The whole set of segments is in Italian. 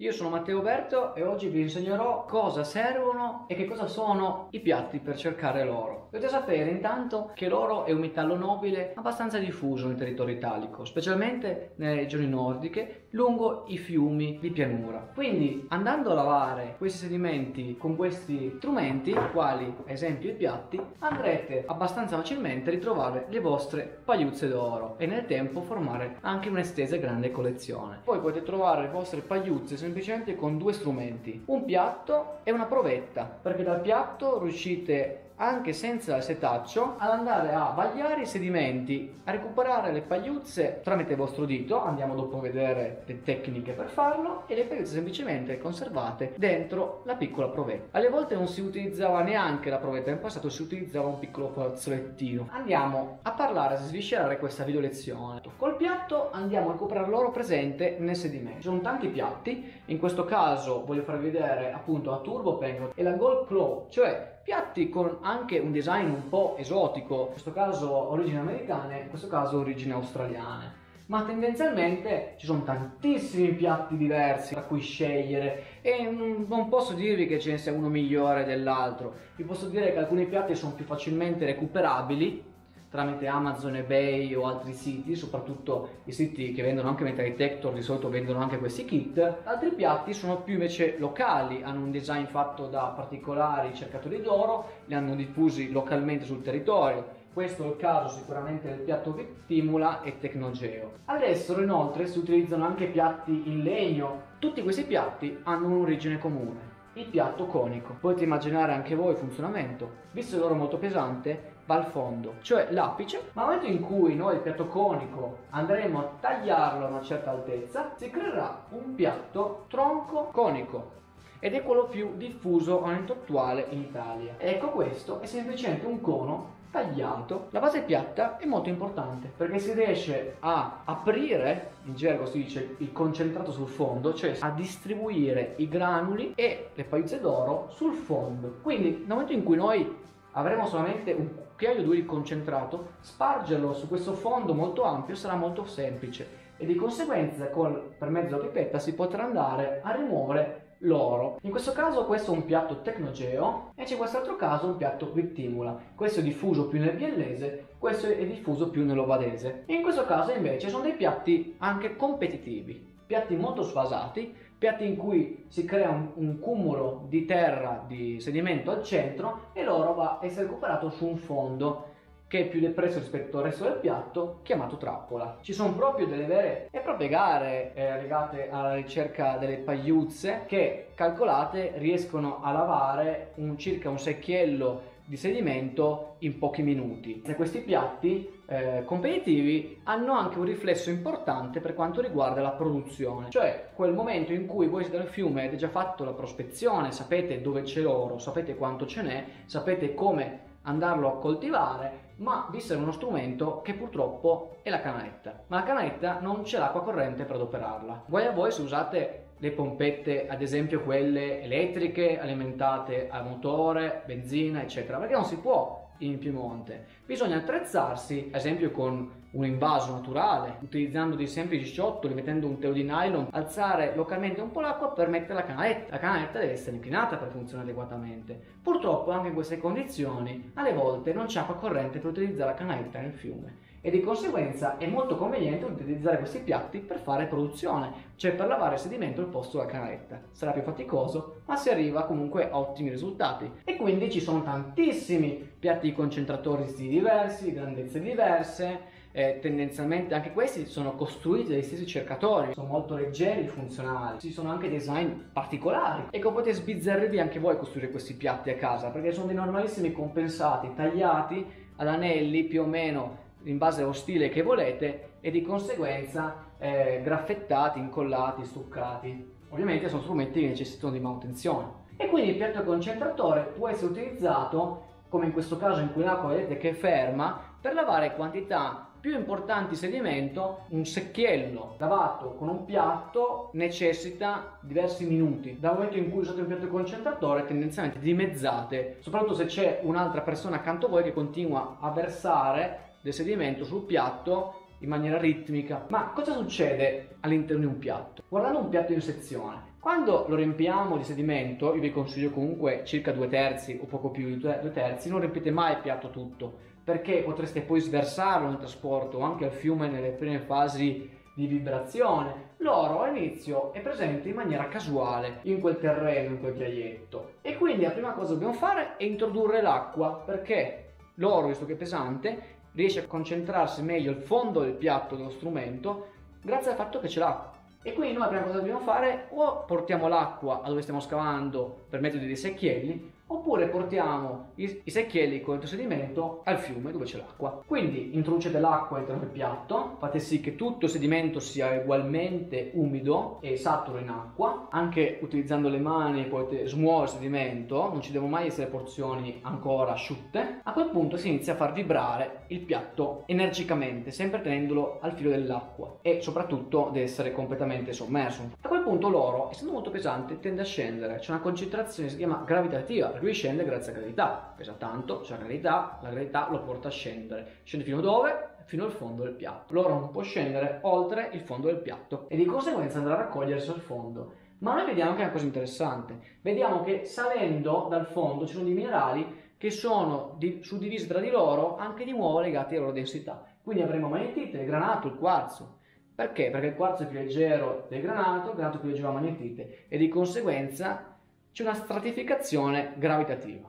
Io sono Matteo Berto e oggi vi insegnerò cosa servono e che cosa sono i piatti per cercare l'oro. Dovete sapere intanto che l'oro è un metallo nobile abbastanza diffuso nel territorio italico, specialmente nelle regioni nordiche, lungo i fiumi di pianura. Quindi andando a lavare questi sedimenti con questi strumenti, quali ad esempio i piatti, andrete abbastanza facilmente a ritrovare le vostre pagliuzze d'oro e nel tempo formare anche un'estesa grande collezione. Poi potete trovare le vostre pagliuzze semplicemente con due strumenti, un piatto e una provetta, perché dal piatto riuscite anche senza il setaccio ad andare a vagliare i sedimenti, a recuperare le pagliuzze tramite il vostro dito, andiamo dopo a vedere le tecniche per farlo e le pagliuzze semplicemente conservate dentro la piccola provetta. Alle volte non si utilizzava neanche la provetta, in passato si utilizzava un piccolo fazzolettino. Andiamo a parlare, a sviscerare questa video lezione. Col piatto andiamo a recuperare l'oro presente nel sedimento. Ci sono tanti piatti, in questo caso voglio farvi vedere appunto la Turbo Pen e la Gold Claw, cioè piatti con anche un design un po' esotico, in questo caso origine americane, in questo caso origine australiane. Ma tendenzialmente ci sono tantissimi piatti diversi da cui scegliere e non posso dirvi che ce ne sia uno migliore dell'altro. Vi posso dire che alcuni piatti sono più facilmente recuperabili tramite Amazon, eBay o altri siti, soprattutto i siti che vendono anche Metal Detector di solito vendono anche questi kit. Altri piatti sono più invece locali, hanno un design fatto da particolari cercatori d'oro, li hanno diffusi localmente sul territorio. Questo è il caso sicuramente del piatto Victimula e Tecnogeo. All'estero inoltre si utilizzano anche piatti in legno. Tutti questi piatti hanno un'origine comune il piatto conico. Potete immaginare anche voi il funzionamento. Visto il loro molto pesante, va al fondo, cioè l'apice. Ma nel momento in cui noi il piatto conico andremo a tagliarlo a una certa altezza, si creerà un piatto tronco conico ed è quello più diffuso al momento attuale in Italia. Ecco questo è semplicemente un cono tagliato. La base piatta è molto importante perché si riesce a aprire, in gergo si dice il concentrato sul fondo, cioè a distribuire i granuli e le pagliuzze d'oro sul fondo. Quindi nel momento in cui noi avremo solamente un cucchiaio di concentrato, spargerlo su questo fondo molto ampio sarà molto semplice e di conseguenza con, per mezzo della pipetta si potrà andare a rimuovere l'oro. In questo caso questo è un piatto tecnogeo e c'è quest'altro caso un piatto vittimula. Questo è diffuso più nel biellese, questo è diffuso più nell'ovadese. In questo caso invece sono dei piatti anche competitivi, piatti molto sfasati, piatti in cui si crea un, un, cumulo di terra, di sedimento al centro e l'oro va a essere recuperato su un fondo che è più depresso rispetto al resto del piatto, chiamato trappola. Ci sono proprio delle vere e proprie gare eh, legate alla ricerca delle pagliuzze che, calcolate, riescono a lavare un, circa un secchiello di sedimento in pochi minuti. E questi piatti eh, competitivi hanno anche un riflesso importante per quanto riguarda la produzione, cioè quel momento in cui voi siete nel fiume avete già fatto la prospezione, sapete dove c'è l'oro, sapete quanto ce n'è, sapete come andarlo a coltivare, ma vi serve uno strumento che purtroppo è la canaletta. Ma la canaletta non c'è l'acqua corrente per adoperarla. Guai a voi se usate le pompette, ad esempio quelle elettriche, alimentate a motore, benzina, eccetera, perché non si può in Piemonte. Bisogna attrezzarsi, ad esempio con un invaso naturale, utilizzando dei semplici ciottoli, mettendo un telo di nylon, alzare localmente un po' l'acqua per mettere la canaletta. La canaletta deve essere inclinata per funzionare adeguatamente. Purtroppo anche in queste condizioni, alle volte non c'è acqua corrente per utilizzare la canaletta nel fiume e di conseguenza è molto conveniente utilizzare questi piatti per fare produzione, cioè per lavare il sedimento al posto della canaletta. Sarà più faticoso, ma si arriva comunque a ottimi risultati. E quindi ci sono tantissimi piatti concentratori di diversi, grandezze diverse, eh, tendenzialmente anche questi sono costruiti dagli stessi cercatori, sono molto leggeri funzionali, ci sono anche design particolari. Ecco, potete sbizzarrirvi anche voi a costruire questi piatti a casa, perché sono dei normalissimi compensati, tagliati ad anelli più o meno in base allo stile che volete e di conseguenza eh, graffettati, incollati, stuccati. Ovviamente sono strumenti che necessitano di manutenzione. E quindi il piatto concentratore può essere utilizzato, come in questo caso in cui l'acqua vedete che ferma, per lavare quantità più importanti di sedimento, un secchiello lavato con un piatto necessita diversi minuti. Dal momento in cui usate un piatto concentratore, tendenzialmente dimezzate, soprattutto se c'è un'altra persona accanto a voi che continua a versare del sedimento sul piatto in maniera ritmica. Ma cosa succede all'interno di un piatto? Guardando un piatto in sezione, Quando lo riempiamo di sedimento, io vi consiglio comunque circa due terzi o poco più di due terzi, non riempite mai il piatto tutto, perché potreste poi sversarlo nel trasporto o anche al fiume nelle prime fasi di vibrazione. L'oro all'inizio è presente in maniera casuale in quel terreno, in quel ghiaietto. E quindi la prima cosa che dobbiamo fare è introdurre l'acqua, perché l'oro, visto che è pesante, riesce a concentrarsi meglio al fondo del piatto dello strumento grazie al fatto che c'è l'acqua. E quindi noi la prima cosa che dobbiamo fare o portiamo l'acqua a dove stiamo scavando per mezzo dei secchielli oppure portiamo i, i secchielli con il sedimento al fiume dove c'è l'acqua. Quindi introducete l'acqua all'interno del piatto, fate sì che tutto il sedimento sia ugualmente umido e saturo in acqua, anche utilizzando le mani potete smuovere il sedimento, non ci devono mai essere porzioni ancora asciutte. A quel punto si inizia a far vibrare il piatto energicamente, sempre tenendolo al filo dell'acqua e soprattutto deve essere completamente sommerso. A quel punto l'oro, essendo molto pesante, tende a scendere, c'è una concentrazione che si chiama gravitativa lui scende grazie alla gravità, pesa tanto, c'è la gravità, la gravità lo porta a scendere. Scende fino dove? Fino al fondo del piatto. L'oro non può scendere oltre il fondo del piatto e di conseguenza andrà a raccogliersi al fondo. Ma noi vediamo anche una cosa interessante. Vediamo che salendo dal fondo ci sono dei minerali che sono di, suddivisi tra di loro anche di nuovo legati alla loro densità. Quindi avremo magnetite, il granato, il quarzo. Perché? Perché il quarzo è più leggero del granato, il granato è più leggero della magnetite e di conseguenza c'è una stratificazione gravitativa.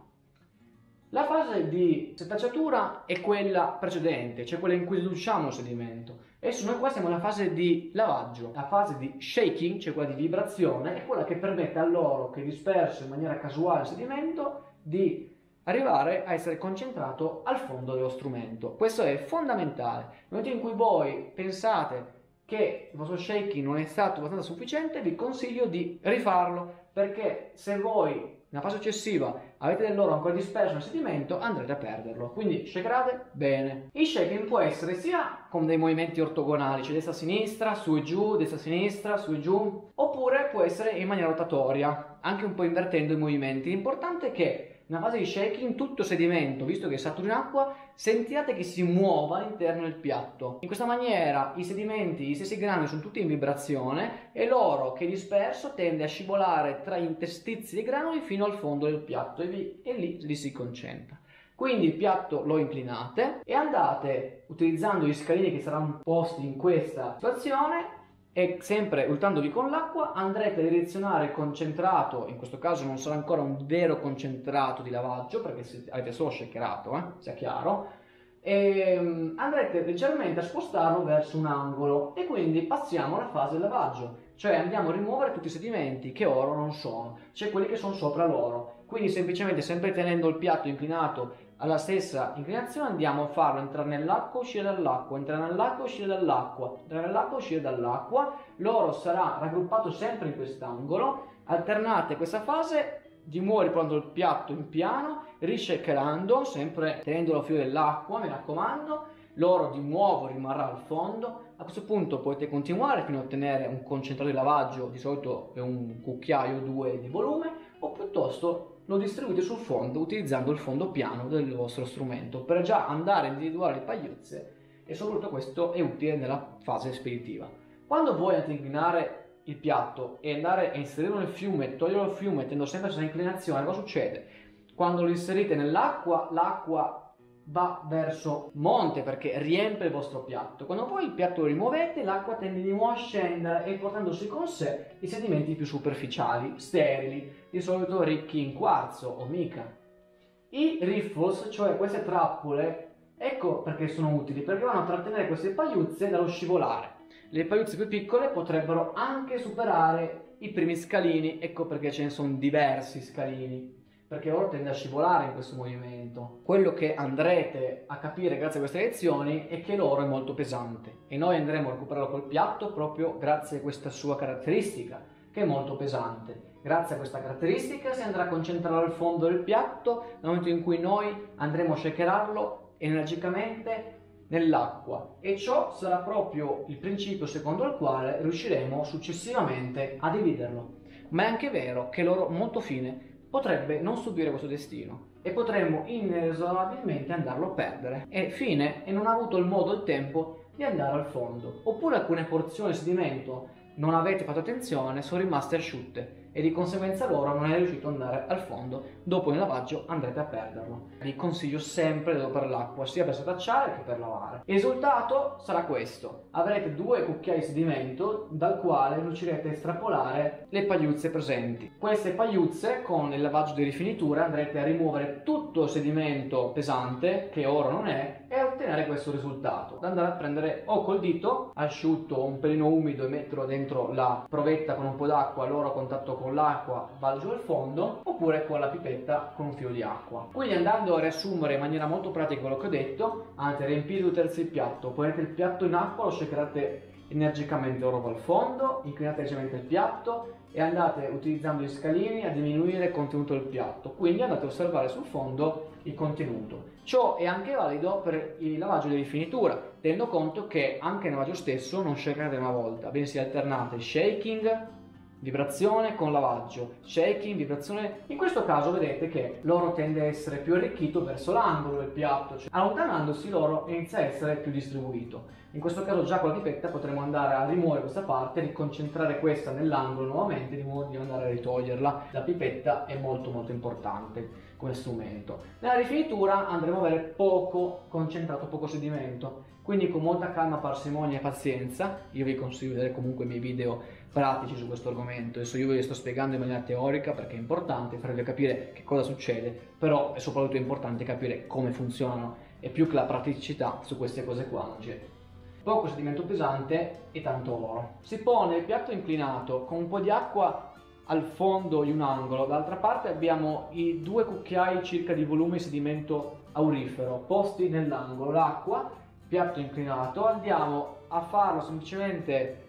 La fase di setacciatura è quella precedente, cioè quella in cui riduciamo il sedimento. Adesso noi qua siamo nella fase di lavaggio. La fase di shaking, cioè quella di vibrazione, è quella che permette all'oro che è disperso in maniera casuale il sedimento di arrivare a essere concentrato al fondo dello strumento. Questo è fondamentale. Nel momento in cui voi pensate che il vostro shaking non è stato abbastanza sufficiente, vi consiglio di rifarlo perché se voi nella fase successiva avete dell'oro ancora disperso nel sedimento andrete a perderlo. Quindi shakerate bene. Il shaking può essere sia con dei movimenti ortogonali cioè destra sinistra su e giù destra sinistra su e giù oppure può essere in maniera rotatoria anche un po' invertendo i movimenti. L'importante è che nella fase di shaking tutto sedimento, visto che è saturo in acqua, sentiate che si muova all'interno del piatto. In questa maniera i sedimenti, i stessi grani sono tutti in vibrazione e l'oro che è disperso tende a scivolare tra gli interstizi dei granuli fino al fondo del piatto e, vi, e lì, lì si concentra. Quindi il piatto lo inclinate e andate utilizzando gli scalini che saranno posti in questa situazione e sempre urtandovi con l'acqua andrete a direzionare il concentrato, in questo caso non sarà ancora un vero concentrato di lavaggio perché avete solo shakerato, eh, sia chiaro, e mm, andrete leggermente a spostarlo verso un angolo e quindi passiamo alla fase lavaggio, cioè andiamo a rimuovere tutti i sedimenti che oro non sono, cioè quelli che sono sopra l'oro. Quindi semplicemente sempre tenendo il piatto inclinato alla stessa inclinazione andiamo a farlo entrare nell'acqua, uscire dall'acqua, entrare nell'acqua, uscire dall'acqua, entrare nell'acqua, uscire dall'acqua. L'oro sarà raggruppato sempre in quest'angolo. Alternate questa fase di nuovo riprendo il piatto in piano, rishakerando, sempre tenendolo a filo dell'acqua, mi raccomando. L'oro di nuovo rimarrà al fondo. A questo punto potete continuare fino a ottenere un concentrato di lavaggio, di solito è un cucchiaio o due di volume, o piuttosto lo distribuite sul fondo utilizzando il fondo piano del vostro strumento per già andare a individuare le pagliuzze e soprattutto questo è utile nella fase speditiva. Quando voi andate a inclinare il piatto e andare a inserirlo nel fiume, toglierlo dal fiume, tenendo sempre questa inclinazione, cosa succede? Quando lo inserite nell'acqua, l'acqua va verso monte perché riempie il vostro piatto. Quando poi il piatto lo rimuovete, l'acqua tende di nuovo a scendere e portandosi con sé i sedimenti più superficiali, sterili, di solito ricchi in quarzo o mica. I riffles, cioè queste trappole, ecco perché sono utili, perché vanno a trattenere queste pagliuzze dallo scivolare. Le pagliuzze più piccole potrebbero anche superare i primi scalini, ecco perché ce ne sono diversi scalini perché oro tende a scivolare in questo movimento. Quello che andrete a capire grazie a queste lezioni è che l'oro è molto pesante e noi andremo a recuperarlo col piatto proprio grazie a questa sua caratteristica che è molto pesante. Grazie a questa caratteristica si andrà a concentrare al fondo del piatto nel momento in cui noi andremo a shakerarlo energicamente nell'acqua e ciò sarà proprio il principio secondo il quale riusciremo successivamente a dividerlo. Ma è anche vero che l'oro molto fine potrebbe non subire questo destino e potremmo inesorabilmente andarlo a perdere. E fine, e non ha avuto il modo e il tempo di andare al fondo. Oppure alcune porzioni di sedimento non avete fatto attenzione sono rimaste asciutte e di conseguenza l'oro non è riuscito ad andare al fondo, dopo il lavaggio andrete a perderlo. Vi consiglio sempre di per l'acqua, sia per setacciare che per lavare. Il risultato sarà questo, avrete due cucchiai di sedimento dal quale riuscirete a estrapolare le pagliuzze presenti. Queste pagliuzze con il lavaggio di rifinitura andrete a rimuovere tutto il sedimento pesante, che oro non è, e a ottenere questo risultato. Da andare a prendere o col dito asciutto, un pelino umido e metterlo dentro la provetta con un po' d'acqua, l'oro a contatto con l'acqua va giù al fondo oppure con la pipetta con un filo di acqua. Quindi andando a riassumere in maniera molto pratica quello che ho detto, andate a riempire due il piatto, ponete il piatto in acqua, lo shakerate energicamente oro al fondo, inclinate leggermente il piatto e andate utilizzando gli scalini a diminuire il contenuto del piatto. Quindi andate a osservare sul fondo il contenuto. Ciò è anche valido per il lavaggio di rifinitura, tenendo conto che anche nel lavaggio stesso non shakerate una volta, bensì alternate shaking vibrazione con lavaggio, shaking, vibrazione. In questo caso vedete che l'oro tende a essere più arricchito verso l'angolo del piatto, cioè allontanandosi l'oro inizia a essere più distribuito. In questo caso già con la pipetta potremo andare a rimuovere questa parte, riconcentrare questa nell'angolo nuovamente, di modo di andare a ritoglierla. La pipetta è molto molto importante come strumento. Nella rifinitura andremo a avere poco concentrato, poco sedimento, quindi con molta calma, parsimonia e pazienza, io vi consiglio di vedere comunque i miei video pratici su questo argomento. Adesso io vi sto spiegando in maniera teorica perché è importante farvi capire che cosa succede, però è soprattutto importante capire come funzionano e più che la praticità su queste cose qua non c'è. Poco sedimento pesante e tanto oro. Si pone il piatto inclinato con un po' di acqua al fondo in un angolo, dall'altra parte abbiamo i due cucchiai circa di volume di sedimento aurifero posti nell'angolo, l'acqua, piatto inclinato, andiamo a farlo semplicemente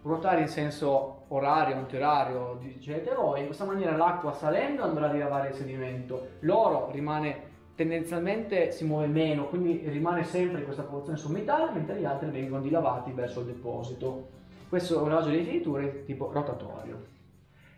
ruotare in senso orario, antiorario, decidete voi, in questa maniera l'acqua salendo andrà a rilavare il sedimento, l'oro rimane tendenzialmente si muove meno, quindi rimane sempre in questa posizione sommitale, mentre gli altri vengono dilavati verso il deposito. Questo è un lavaggio di finiture tipo rotatorio.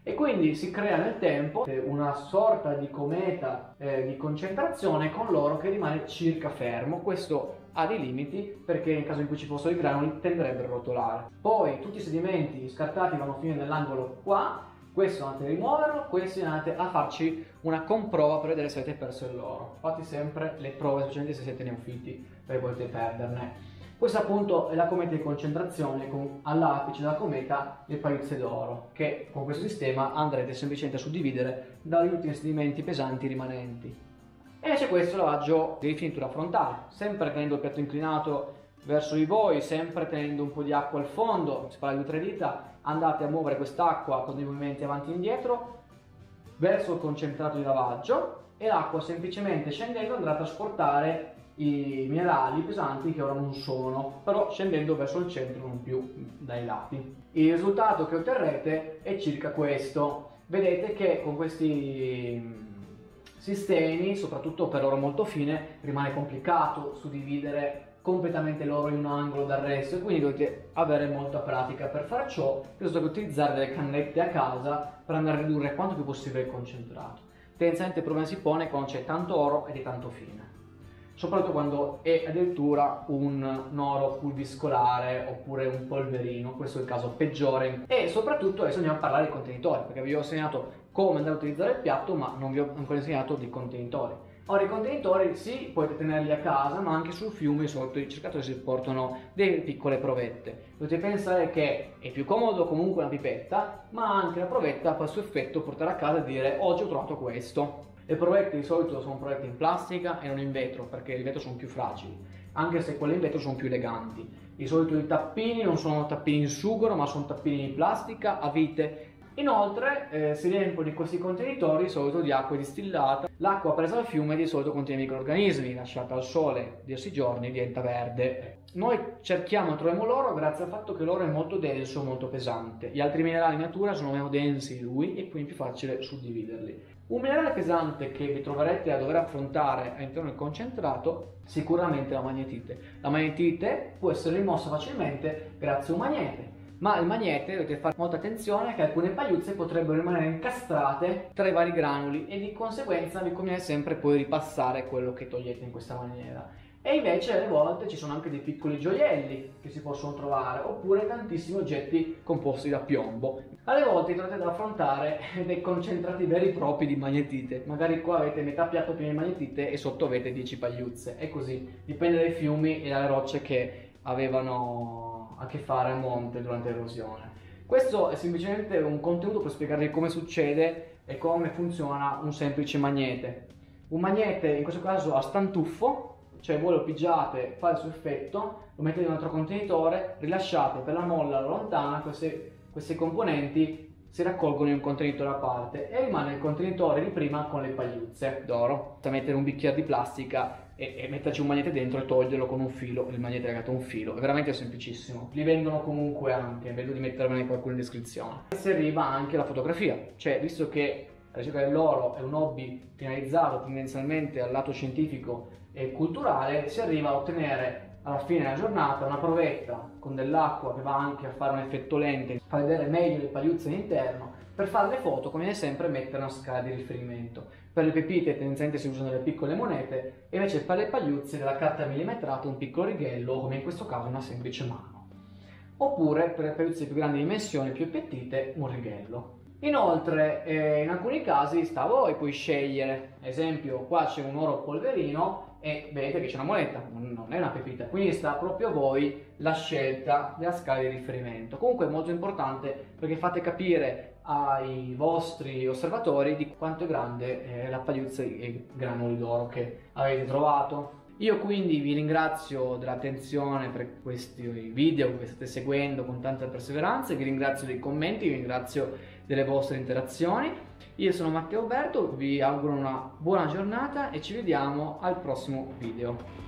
E quindi si crea nel tempo una sorta di cometa eh, di concentrazione con l'oro che rimane circa fermo. Questo ha dei limiti perché nel caso in cui ci fossero i granuli tenderebbero a rotolare. Poi tutti i sedimenti scartati vanno a finire nell'angolo qua, questo andate a rimuoverlo, questi andate a farci una comprova per vedere se avete perso il loro. Fate sempre le prove, specialmente se siete neofiti, perché potete perderne. Questa appunto è la cometa di concentrazione con all'apice della cometa le pagliuzze d'oro che con questo sistema andrete semplicemente a suddividere dagli ultimi sedimenti pesanti rimanenti. E c'è questo lavaggio di rifinitura frontale, sempre tenendo il piatto inclinato verso di voi, sempre tenendo un po' di acqua al fondo, si parla di tre dita, andate a muovere quest'acqua con dei movimenti avanti e indietro verso il concentrato di lavaggio e l'acqua semplicemente scendendo andrà a trasportare i minerali pesanti che ora non sono, però scendendo verso il centro non più dai lati. Il risultato che otterrete è circa questo. Vedete che con questi sistemi, soprattutto per oro molto fine, rimane complicato suddividere completamente l'oro in un angolo dal resto e quindi dovete avere molta pratica per fare ciò piuttosto che utilizzare delle cannette a casa per andare a ridurre quanto più possibile il concentrato. Tendenzialmente il problema si pone quando c'è tanto oro e di tanto fine soprattutto quando è addirittura un oro pulviscolare oppure un polverino, questo è il caso peggiore. E soprattutto adesso andiamo a parlare dei contenitori, perché vi ho insegnato come andare a utilizzare il piatto, ma non vi ho ancora insegnato dei contenitori. Ora i contenitori sì, potete tenerli a casa, ma anche sul fiume di solito i ricercatori si portano delle piccole provette. Dovete pensare che è più comodo comunque una pipetta, ma anche la provetta fa il suo effetto portare a casa e dire oggi ho trovato questo. Le provette di solito sono provette in plastica e non in vetro perché il vetro sono più fragili, anche se quelle in vetro sono più eleganti. Di solito i tappini non sono tappini in sughero ma sono tappini di plastica a vite. Inoltre eh, si riempiono questi contenitori di solito di acqua distillata. L'acqua presa dal fiume di solito contiene microrganismi, lasciata al sole diversi giorni diventa verde. Noi cerchiamo e troviamo l'oro grazie al fatto che l'oro è molto denso, molto pesante. Gli altri minerali in natura sono meno densi di lui e quindi è più facile suddividerli. Un minerale pesante che vi troverete a dover affrontare all'interno del concentrato sicuramente la magnetite. La magnetite può essere rimossa facilmente grazie a un magnete, ma il magnete dovete fare molta attenzione che alcune pagliuzze potrebbero rimanere incastrate tra i vari granuli e di conseguenza vi conviene sempre poi ripassare quello che togliete in questa maniera. E invece alle volte ci sono anche dei piccoli gioielli che si possono trovare, oppure tantissimi oggetti composti da piombo. Alle volte troverete da affrontare dei concentrati veri e propri di magnetite. Magari qua avete metà piatto pieno di magnetite e sotto avete 10 pagliuzze. E così, dipende dai fiumi e dalle rocce che avevano a che fare a monte durante l'erosione. Questo è semplicemente un contenuto per spiegarvi come succede e come funziona un semplice magnete. Un magnete in questo caso a stantuffo cioè voi lo pigiate, fa il suo effetto, lo mettete in un altro contenitore, rilasciate per la molla lontana, queste, queste componenti si raccolgono in un contenitore a parte e rimane il contenitore di prima con le pagliuzze d'oro. Basta mettere un bicchiere di plastica e, e, metterci un magnete dentro e toglierlo con un filo, il magnete è legato a un filo, è veramente semplicissimo. Li vendono comunque anche, vedo di mettervene qualcuno in descrizione. E si arriva anche alla fotografia, cioè visto che la ricerca dell'oro è un hobby finalizzato tendenzialmente al lato scientifico e culturale, si arriva a ottenere alla fine della giornata una provetta con dell'acqua che va anche a fare un effetto lente, fa vedere meglio le pagliuzze all'interno. Per fare le foto conviene sempre mettere una scala di riferimento. Per le pepite tendenzialmente si usano delle piccole monete e invece per le pagliuzze della carta millimetrata un piccolo righello come in questo caso una semplice mano. Oppure per le pagliuzze più grandi dimensioni, più appetite, un righello. Inoltre, eh, in alcuni casi sta a voi, puoi scegliere, esempio qua c'è un oro polverino e vedete che c'è una moneta, non è una pepita, quindi sta proprio a voi la scelta della scala di riferimento. Comunque è molto importante perché fate capire ai vostri osservatori di quanto è grande eh, la pagliuzza e granuli d'oro che avete trovato. Io quindi vi ringrazio dell'attenzione per questi video che state seguendo con tanta perseveranza, vi ringrazio dei commenti, vi ringrazio delle vostre interazioni. Io sono Matteo Berto, vi auguro una buona giornata e ci vediamo al prossimo video.